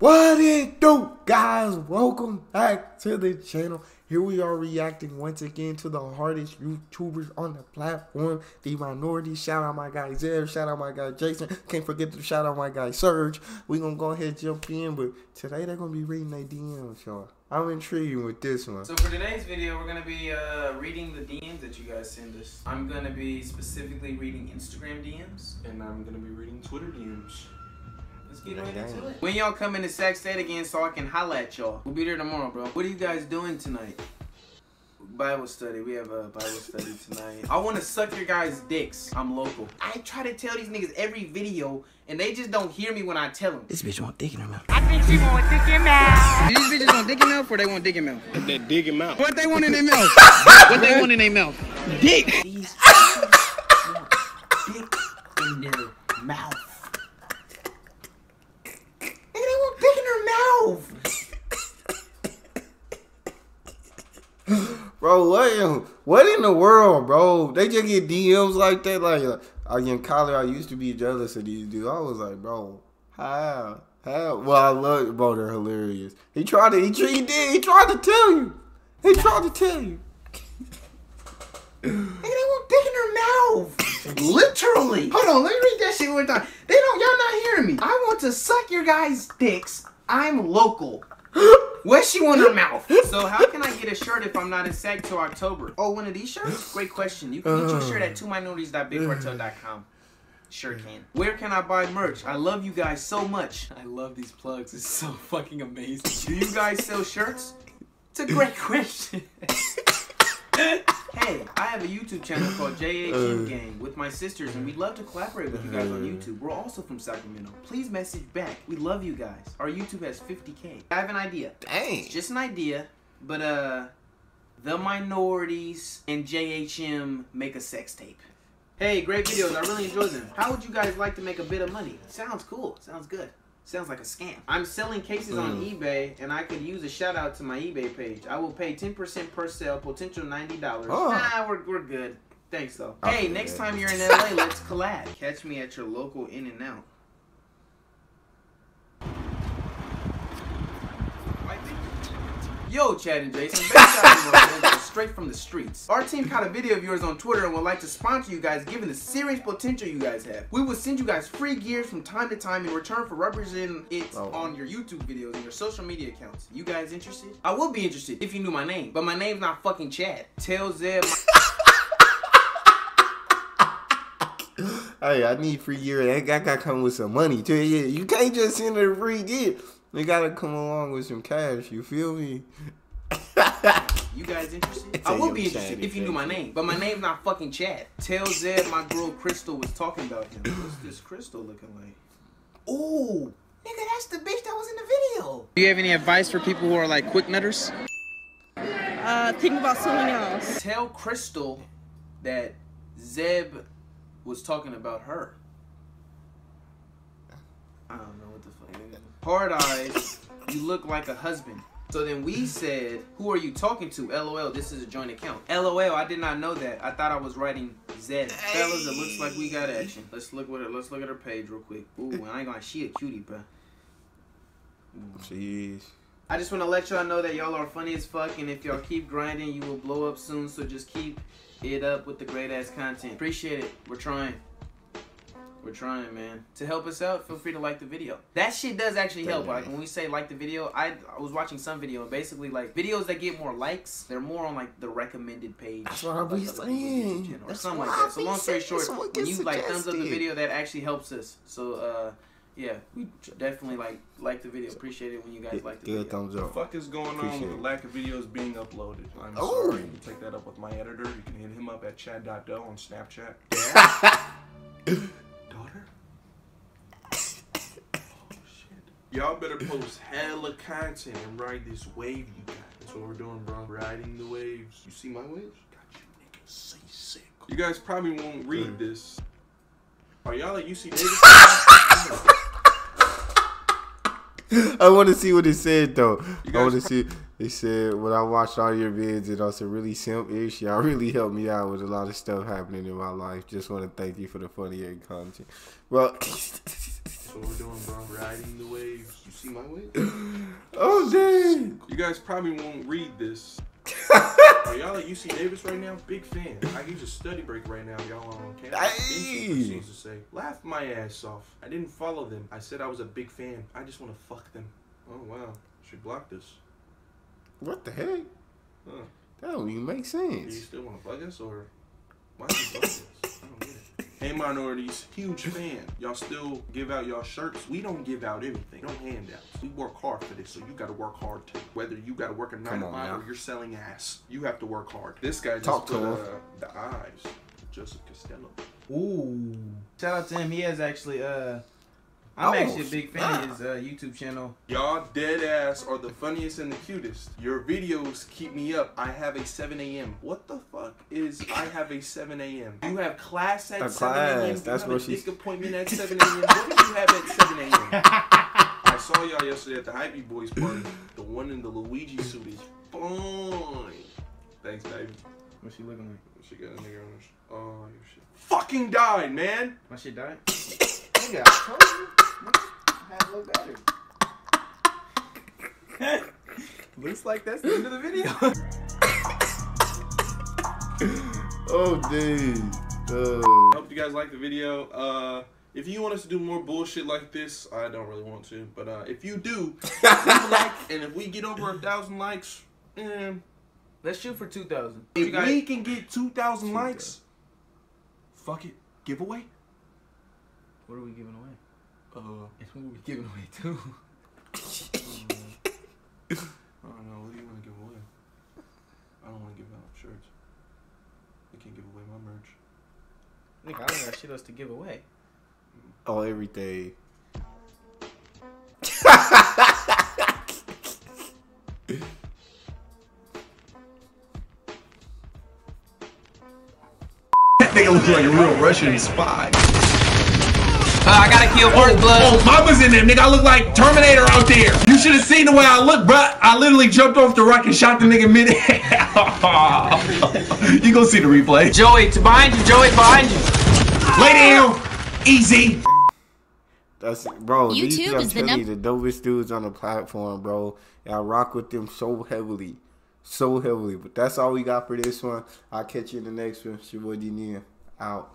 What it do, guys? Welcome back to the channel. Here we are reacting once again to the hardest YouTubers on the platform, the minority. Shout out my guy Zeb, shout out my guy Jason. Can't forget to shout out my guy Serge. We gonna go ahead and jump in, but today they're gonna be reading their DMs, y'all. I'm intrigued with this one. So for today's video, we're gonna be uh, reading the DMs that you guys send us. I'm gonna be specifically reading Instagram DMs. And I'm gonna be reading Twitter DMs. Let's get right into it. When y'all come into Sac State again so I can holla at y'all. We'll be there tomorrow, bro. What are you guys doing tonight? Bible study. We have a Bible study tonight. I want to suck your guys' dicks. I'm local. I try to tell these niggas every video, and they just don't hear me when I tell them. This bitch want dick in her mouth. I think she want dick in mouth. These bitches want dick in mouth or they want dick in mouth? They dig him out. What they want in their mouth? what they want in their mouth? Dick. These want dick in their mouth. Nigga, they want dick in their mouth. Bro, what in, what in the world, bro? They just get DMs like that. Like, uh, in college, I used to be jealous of these dudes. I was like, bro, how? How? Well, I love, bro, they're hilarious. He tried to, he, he did, he tried to tell you. He tried to tell you. They want dick in their mouth. Literally. Hold on, let me read that shit one time. They don't, y'all not hearing me. I want to suck your guys' dicks. I'm local. What's she want in her mouth? So how can I get a shirt if I'm not in Sac till October? Oh, one of these shirts? Great question. You can get your shirt at uh. twominorities.bigcartel.com. Sure can. Where can I buy merch? I love you guys so much. I love these plugs. It's so fucking amazing. Do you guys sell shirts? It's a great question. hey, I have a YouTube channel called JHM Gang with my sisters, and we'd love to collaborate with you guys on YouTube. We're also from Sacramento. Please message back. We love you guys. Our YouTube has 50k. I have an idea. Dang. It's just an idea, but uh, the minorities and JHM make a sex tape. Hey, great videos. I really enjoy them. How would you guys like to make a bit of money? Sounds cool. Sounds good. Sounds like a scam. I'm selling cases on Mm. eBay, and I could use a shout out to my eBay page. I will pay 10% per sale, potential $90. Oh. Nah, we're, we're good. Thanks, though. Hey, next that. time you're in LA, let's collab. Catch me at your local In-N-Out. Yo, Chad and Jason, based out of Los Angeles, straight from the streets. Our team caught a video of yours on Twitter and would like to sponsor you guys given the serious potential you guys have. We will send you guys free gears from time to time in return for representing it Oh. on your YouTube videos and your social media accounts. You guys interested? I would be interested if you knew my name, but my name's not fucking Chad. Tell Zeb. Hey, I need free gear. That guy gotta come with some money too. Yeah, you can't just send her free gear. They gotta come along with some cash. You feel me? You guys interested? I I a would be interested Chad, if you knew my name, but my name's not fucking Chad. Tell Zeb my girl Crystal was talking about him. What's this Crystal looking like? Ooh, nigga, that's the bitch that was in the video. Do you have any advice for people who are like quick nutters? Uh, think about something else. Tell Crystal that Zeb was talking about her. I don't know what the fuck. Nigga. Hard eyes, you look like a husband. So then we said, "Who are you talking to?" LOL. This is a joint account. LOL. I did not know that. I thought I was writing Zeb. Fellas, it looks like we got action. Let's look what her. Let's look at her page real quick. Ooh, I ain't gonna. She a cutie, bro. Jeez. I just want to let y'all know that y'all are funny as fuck, and if y'all keep grinding, you will blow up soon. So just keep it up with the great ass content. Appreciate it. We're trying. We're trying, man. To help us out, feel free to like the video. That shit does actually help. Like when we say like the video, I, I was watching some video and basically like videos that get more likes, they're more on like the recommended page. That's what I of, be like, saying. Or That's something what like I that. So long story short, when you like thumbs up the video, that actually helps us. So uh. Yeah, we definitely like like the video. Appreciate it when you guys like the Good video. thumbs The up. fuck is going on with it. the lack of videos being uploaded? I'm Oh. sorry. You can take that up with my editor. You can hit him up at chad.doe on Snapchat. Daughter? Oh shit. Y'all better post hella content and ride this wave you got. That's what we're doing, bro. Riding the waves. You see my waves? Got you niggas say sick. You guys probably won't read this. Are y'all at UC Davis? I want to see what it said though. You I want to see. It said when I watched all your vids, it also really simp-ish. Y'all really helped me out with a lot of stuff happening in my life. Just want to thank you for the funny and content. Well, That's what we're doing, bro. Riding the waves. You see my waves? Oh dang. You guys probably won't read this. Are y'all at UC Davis right now? Big fan. I use a study break right now. Y'all on campus. Hey. She used to say, laugh my ass off. I didn't follow them. I said I was a big fan. I just want to fuck them. Oh wow. She blocked us. What the heck? Huh. That don't even make sense. Do you still want to bug us or why did you bug us? I don't get it. Hey minorities, huge fan. Y'all still give out y'all shirts. We don't give out anything. No handouts. We work hard for this, so you gotta work hard too. Whether you gotta work a nine to on five or you're selling ass, you have to work hard. This guy just Talk put him. uh, the eyes. Joseph Costello. Ooh. Shout out to him. He has actually uh I'm Oh, actually a big fan snap. of his uh, YouTube channel. Y'all dead ass are the funniest and the cutest. Your videos keep me up. I have a 7 a.m. What the fuck is I have a 7 a.m.? You have class at A 7 a.m. You that's have what a she's- dick appointment at 7 a.m. What do you have at 7 a.m.? I saw y'all yesterday at the Hype Boys party. The one in the Luigi suit is fine. Thanks, baby. What's she looking like? She got a nigga on her. sh- Oh, your shit. Fucking died, man. My shit died? Nigga, I told you. Have low battery. Looks like that's the end of the video. Oh dude. Uh, Hope you guys like the video. Uh, if you want us to do more bullshit like this, I don't really want to. But uh, if you do, like. And if we get over a thousand likes, eh, Let's shoot for 2,000. if You got- we can get two thousand likes, fuck it, giveaway. What are we giving away? It's what we giving away too. I don't know. What do you want to give away? I don't want to give out shirts. I can't give away my merch. Nigga, I don't got shit else to give away. Mm. oh everything. That nigga look like a real Russian spy. Uh, I gotta kill first blood. Oh, Mama's in there, nigga. I look like Terminator out there. You should have seen the way I look, bruh. I literally jumped off the rock and shot the nigga mid You gonna see the replay. Joey, to behind you, Joey, behind you. Lay down. Easy. That's bro. these YouTube I'm is the telling num- you, the dopest dudes on the platform, bro. And I rock with them so heavily, so heavily. But that's all we got for this one. I'll catch you in the next one. It's your boy D Neal. out.